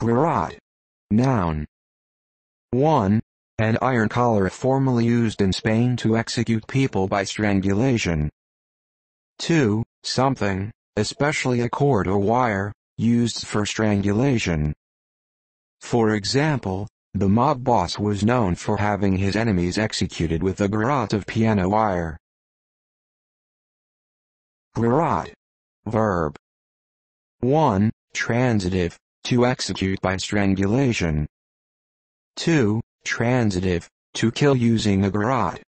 Garrote. Noun. 1. An iron collar formerly used in Spain to execute people by strangulation. 2. Something, especially a cord or wire, used for strangulation. For example, the mob boss was known for having his enemies executed with a garrote of piano wire. Garrote. Verb. 1. Transitive, to execute by strangulation. 2. Transitive, to kill using a garrote.